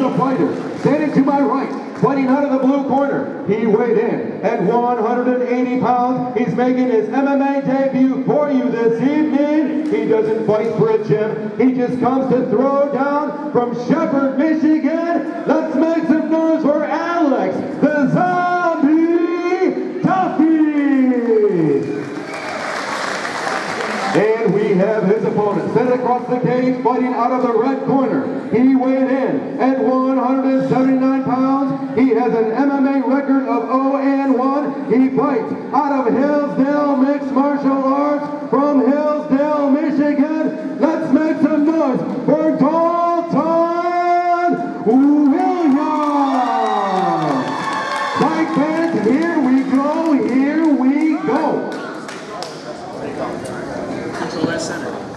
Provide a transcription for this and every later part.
the fighter standing to my right, fighting out of the blue corner. He weighed in at 180 pounds. He's making his MMA debut for you this evening. He doesn't fight for a gym. He just comes to throw down from Shepherd, Michigan. Let's make some noise for Alex, the Zombie Duffy. And we have his opponent set fighting out of the red corner. He weighed in at 179 pounds. He has an MMA record of 0 and 1. He fights out of Hillsdale Mixed Martial Arts from Hillsdale, Michigan. Let's make some noise for Dalton Williams. Fight fans, here we go, here we go. Control that center.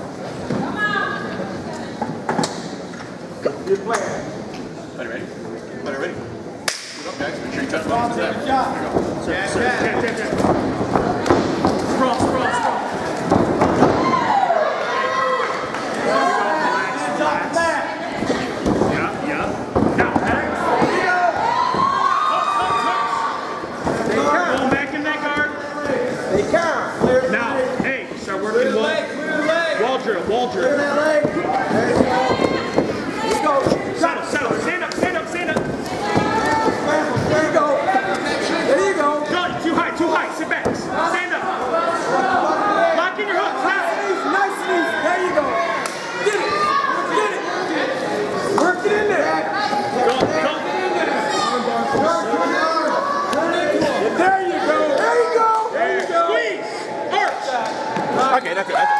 Good player. Buddy ready? Buddy ready? Good up, guys. Make sure you touch the Ball. Yeah, yeah. Now, back. They Pull count. that guard. They count. Clear the Now, leg. hey, start Clear working wall. leg. Clear the leg. Wall drill, wall drill. that leg. There you go. Here we go. Settle, settle. Stand up, stand up, stand up. There you go. There you go. Go, too high, too high. Sit back. Stand up. Lock in your hooks. Now. Nice and easy. There you go. Get it. Get it. Work it in there. Go, go. There you go. There you go. There you go. Squeeze. Arch. Okay, that's it. That's it.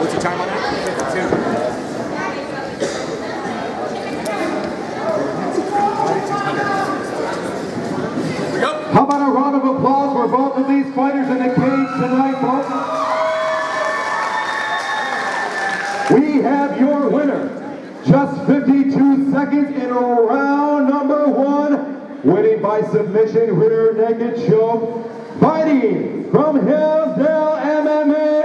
What's your time on that? 52. How about a round of applause for both of these fighters in the cage tonight, folks? We have your winner. Just 52 seconds in round number one. Winning by submission, rear naked choke. Fighting from Hillsdale MMA.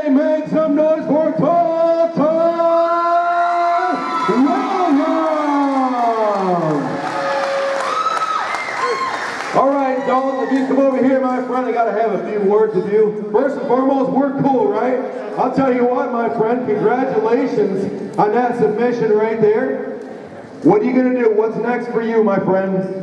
Dalton, if you come over here, my friend, I gotta have a few words with you. First and foremost, we're cool, right? I'll tell you what, my friend, congratulations on that submission right there. What are you gonna do? What's next for you, my friend?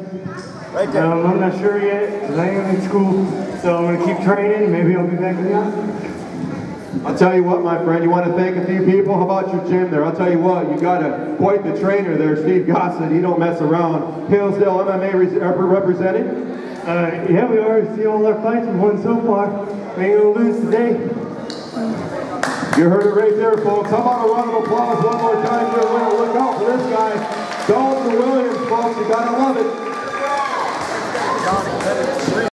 Um, I'm not sure yet, because I am in school, so I'm going to keep training. Maybe I'll be back in the office. I'll tell you what, my friend, you want to thank a few people? How about your gym there? I'll tell you what, you got a quite the trainer there, Steve Gossett. He don't mess around. Hillsdale MMA res- rep- representing. Uh, yeah, we already see all our fights we've won so far. We ain't to lose today. You heard it right there, folks. How about a round of applause one more time for your winner? Look out for this guy, Dalton Williams, folks. You gotta love it.